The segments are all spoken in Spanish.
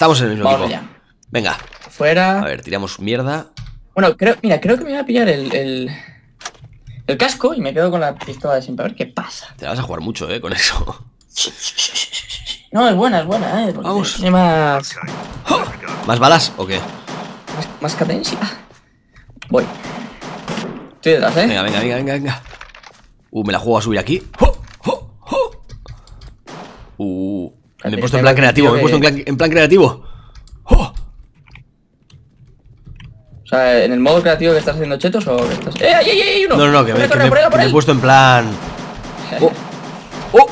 Estamos en el mismo Vamos equipo. allá. Venga, Fuera. a ver, tiramos mierda. Bueno, creo, mira, creo que me voy a pillar el, el, el casco y me quedo con la pistola de siempre. A ver qué pasa. Te la vas a jugar mucho, eh, con eso. No, es buena, es buena, eh. Vamos. Tiene más, ¿Más balas o qué? más, más cadencia. Voy. Estoy detrás, eh. Venga, venga, venga, venga, venga. Uh, me la juego a subir aquí. ¡Oh! ¡Oh! ¡Oh! Uh, me he puesto en plan creativo, me he puesto en plan, en plan creativo. ¡Oh! O sea, ¿en el modo creativo que estás haciendo chetos o que estás.? ¡Eh, ay, ay, ay! Uno! No, no, no, que me, que me- que me he puesto en plan. ¡Oh! ¡Oh!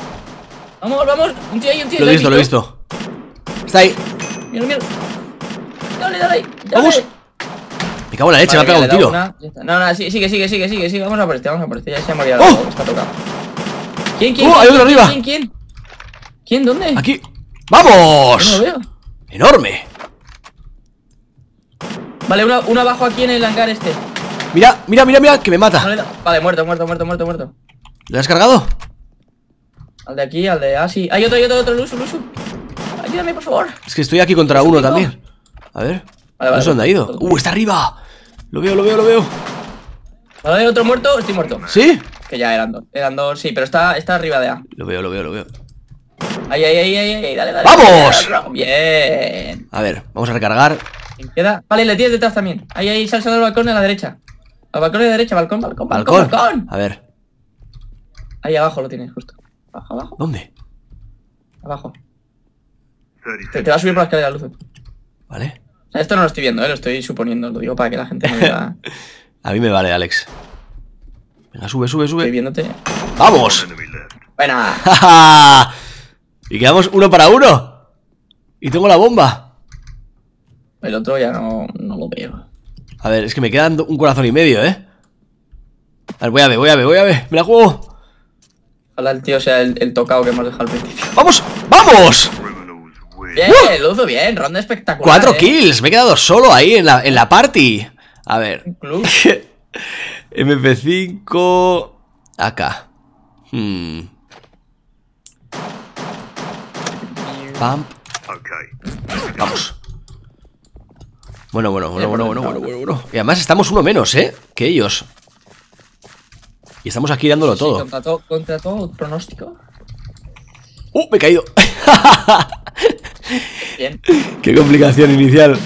Vamos, vamos. Un tío ahí, un tío Lo he visto, lo he visto. Está ahí. Mira, mira. Dale, dale. dale. Vamos. Me cago en la leche, Vale, me ha pegado un tiro. una. No, no, sí, sigue, sigue, sigue, sigue, sigue. Vamos a por este, vamos a por este. Ya se ha morido. ¡Oh! Está tocado. ¿Quién, quién? ¡Oh, quién, hay otro quién, arriba! ¿Quién, quién? ¿Quién? ¿Dónde? Aquí. Yo No lo ¡Vamos! veo. ¡Enorme! Vale, uno, uno abajo aquí en el hangar este. Mira, mira, mira, mira, que me No mata. Vale, muerto, muerto, muerto, muerto, muerto. ¿Le has cargado? Al de aquí, al de. Ah, sí. Hay otro, hay otro, otro, Lusu, Lusu. Ayúdame, por favor. Es que estoy aquí contra uno también. A ver. Vale, no vale. sé dónde ha ido. ¡Uh, está arriba! Lo veo, lo veo, lo veo. Vale, otro muerto, estoy muerto. ¿Sí? Que ya eran dos. Eran dos, sí, pero está, está arriba de A. Lo veo, lo veo, lo veo. Ahí, ahí, ahí, ahí, dale, dale. ¡Vamos! dale, Bien. A ver, vamos a recargar. Vale, le tienes detrás también. Ahí, ahí, salsa del balcón a la derecha. Al balcón de la derecha, balcón, balcón, balcón, Balcón. balcón. A ver. Ahí abajo lo tienes, justo. Abajo, abajo, ¿Dónde? abajo. Te, te va a subir por la escalera, Luzu. ¿Vale? O sea, esto no lo estoy viendo, eh, lo estoy suponiendo, lo digo para que la gente no vea. A mí me vale, Alex. Venga, sube, sube, Estoy sube. viéndote. ¡Vamos! Buena. Y quedamos uno para uno. Y tengo la bomba. El otro ya no, no lo veo. A ver, es que me quedan un corazón y medio, ¿eh? A ver, voy a ver, voy a ver, voy a ver. Me la juego. Ojalá el tío sea el, el tocado que hemos dejado al principio. ¡Vamos! ¡Vamos! Bien, Luzu, bien, ronda espectacular. Cuatro eh. kills. Me he quedado solo ahí en la, en la party. A ver. Un club. MP5. Acá. Hmm. Pump. Vamos. Bueno, bueno, bueno, bueno, bueno, bueno, bueno, bueno. Y además estamos uno menos, ¿eh? Que ellos. Y estamos aquí dándolo Sí, todo. contra todo, contra todo pronóstico. ¡Uh! Me he caído. Bien. Qué complicación inicial.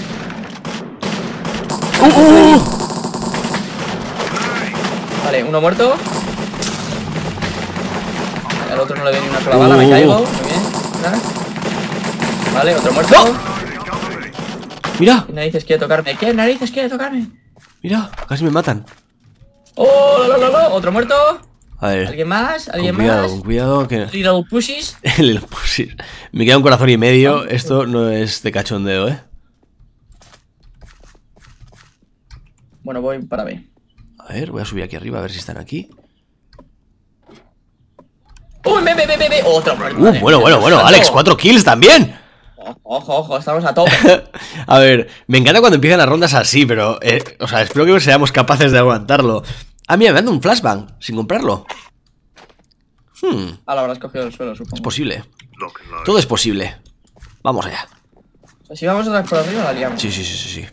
¡Uh! uh, uh! Vale, uno muerto. Al otro no le ni una sola bala, me Uh. caigo. Muy bien. Vale, otro muerto. Mira, ¿Qué narices quiere tocarme? ¿Qué narices quiere tocarme? mira, casi me matan. ¡Oh, lo, lo, lo! ¿Otro muerto? A ver, ¿Alguien más? con ¿Alguien cuidado, más? con cuidado. Que... Little pushes. El pussy. Me queda un corazón y medio. Esto no es de cachondeo, ¿eh? Bueno, voy para B. A ver, voy a subir aquí arriba a ver si están aquí. ¡Uy, ve, ve, ve, ve! ¡Otro muerto! Uh, bueno, bueno, bueno. Alex, cuatro kills también. Ojo, Ojo, estamos a tope. A ver, me encanta cuando empiezan las rondas así, pero, eh, o sea, espero que seamos capaces de aguantarlo. Ah, mira, me anda un flashbang sin comprarlo. Hmm, Ah, lo habrás cogido del suelo, supongo. es posible. Todo es posible. Vamos allá. O sea, si vamos otra vez por arriba, la liamos. Sí, sí, sí, sí, sí.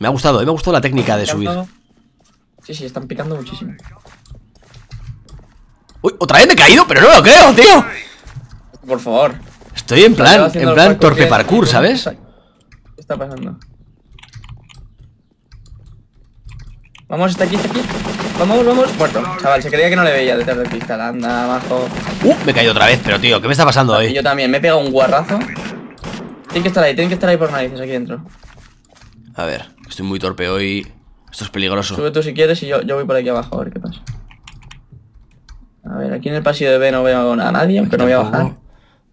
Me ha gustado, eh, me ha gustado la técnica de subir. Sí, sí, están picando muchísimo. Uy, otra vez me he caído, pero no lo creo, tío. Por favor. Estoy en plan, en plan torpe parkour, ¿sabes? ¿Qué está pasando? Vamos, está aquí, está aquí. Vamos, vamos. Muerto. Chaval, se creía que no le veía detrás del cristal. Anda, abajo. Uh, me he caído otra vez, pero tío, ¿qué me está pasando hoy? yo también, me he pegado un guarrazo. Tienen que estar ahí, tienen que estar ahí por narices aquí dentro. A ver, estoy muy torpe hoy. Esto es peligroso. Sube tú si quieres y yo, yo voy por aquí abajo a ver qué pasa. A ver, aquí en el pasillo de B no veo a nadie, aunque no voy a bajar.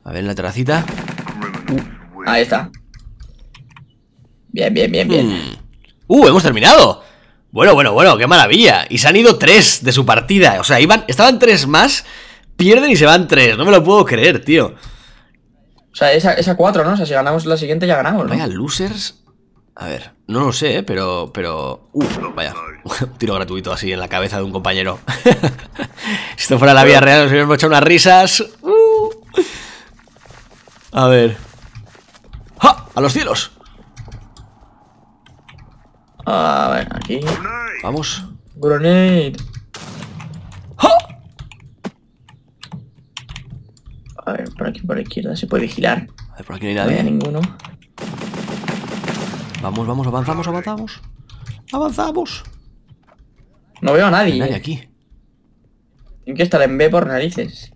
A ver, la terracita. Ahí está. Bien, bien, bien, bien. Hmm. ¡Uh, hemos terminado! Bueno, bueno, bueno, qué maravilla. Y se han ido tres de su partida. O sea, iban, estaban tres más, pierden y se van tres. No me lo puedo creer, tío. O sea, esa, esa cuatro, ¿no? O sea, si ganamos la siguiente ya ganamos, ¿no? Vaya losers. A ver, no lo sé, ¿eh? pero. pero. Uh, vaya. Un tiro gratuito así en la cabeza de un compañero. si esto fuera la vida real, nos hubiéramos echado unas risas. Uh. A ver. ¡Ja! ¡A los cielos! A ver, aquí. Vamos. Grenade. ¡Ja! A ver, por aquí, por la izquierda se puede vigilar. A ver, por aquí no hay No hay nadie. ninguno. Vamos, vamos, avanzamos, avanzamos. Avanzamos. No veo a No hay nadie. nadie aquí. Tienen que estar en B por narices.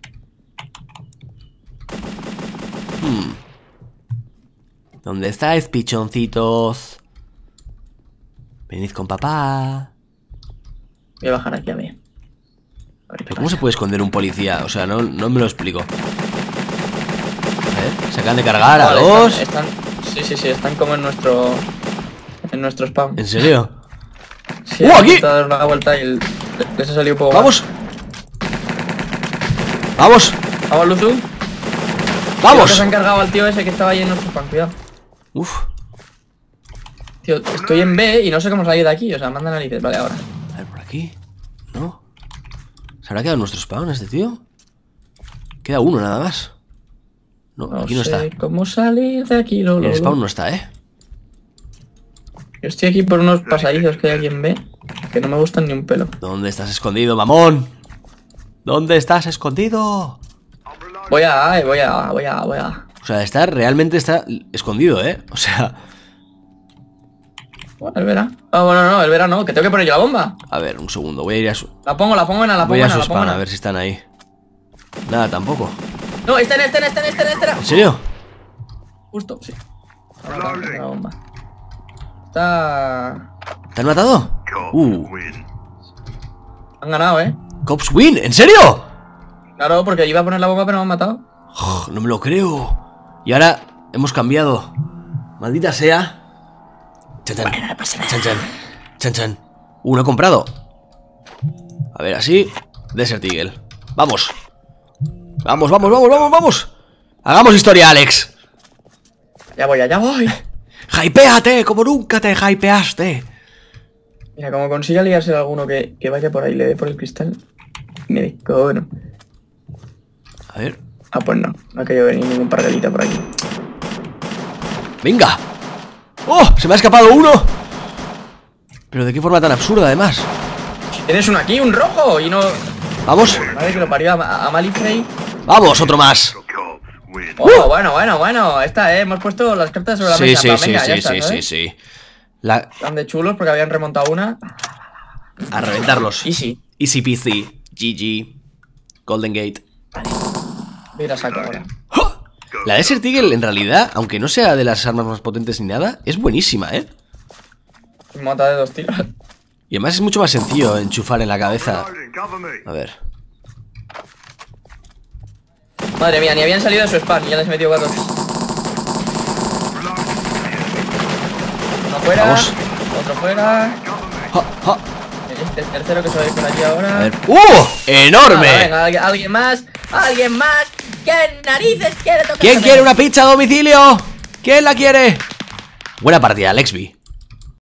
Hmm. ¿Dónde estáis, pichoncitos? Venid con papá. Voy a bajar aquí a B. A ver qué ¿Pero cómo se puede esconder un policía? O sea, no, no me lo explico. A ver, se acaban de cargar a Vale, dos. Están, están- sí, sí, sí, están como en nuestro. En nuestro spam. ¿En serio? Sí, ¡Uh, aquí! dar una vuelta y el- les ha salido un poco. ¡Vamos! ¡Vamos! Vamos, Luzu. Creo que ¡Vamos! se han cargado al tío ese que estaba ahí en nuestro spam, cuidado. Uf. Tío, estoy en B y no sé cómo salir de aquí, o sea, manda narices, vale, ahora. A ver, por aquí. ¿No? ¿Se habrá quedado nuestro spawn este tío? Queda uno nada más. No, No aquí no sé está. cómo salir de aquí, lo, Y lo, el spawn no está, ¿eh? Yo estoy aquí por unos pasadizos que hay aquí en B que no me gustan ni un pelo. ¿Dónde estás escondido, mamón? ¿Dónde estás escondido? Voy a A, eh, voy a A, voy a A, voy a. O sea, está realmente está escondido, ¿eh? O sea, Bueno, el Vera. Ah, bueno, no, el Vera no, que tengo que poner yo la bomba. a ver, un segundo. Voy a ir a su, La pongo, la pongo en A, la pongo voy a en A, su en a ver si están ahí. Nada, tampoco. No, está en este, en este, en este, en este. ¿En serio? Justo, sí. Ahora la bomba. Está... ¿Te han matado? Uh, Han ganado, ¿eh? Cops win, ¿en serio? Claro, porque iba a poner la bomba pero me han matado. Oh, no me lo creo. Y ahora hemos cambiado. Maldita sea. Chan chan. Chan chan. Chan chan. Uh, no he comprado. A ver, así. Desert Eagle. Vamos. Vamos, vamos, vamos, vamos, vamos. Hagamos historia, Alex. Ya voy, allá voy. Hypéate como nunca te hypeaste. Mira, como consiga liarse alguno que, que vaya por ahí, le dé por el cristal. Me descono. A ver. Ah, pues no. No ha querido venir ningún pargalita por aquí. Venga. ¡Oh! Se me ha escapado uno. Pero de qué forma tan absurda, además. Si tienes uno aquí, un rojo, y no... Vamos. Madre que lo parió a, a Malifrey. Vamos, otro más. Oh, bueno, bueno, bueno. Esta, eh. Hemos puesto las cartas sobre la Sí, mesa. sí, sí, venga, sí, está, sí, sí, ¿sabes? sí. La... Están de chulos porque habían remontado una. A reventarlos. Easy. Easy peasy. GG. Golden Gate. Voy a ir a saco ahora. La Desert Eagle, en realidad, aunque no sea de las armas más potentes ni nada, es buenísima, ¿eh? Mata de dos tiros. Y además es mucho más sencillo enchufar en la cabeza. A ver. Madre mía, ni habían salido de su spam ya les he metido cuatro. Uno fuera. Vamos. Otro fuera. Este el tercero que se va a ir por aquí ahora. A ver. ¡Uh! ¡Enorme! venga, alguien más. Alguien más. ¿Quién narices quiere tocar? ¿Quién quiere una pizza a domicilio? ¿Quién la quiere? Buena partida, Lexby.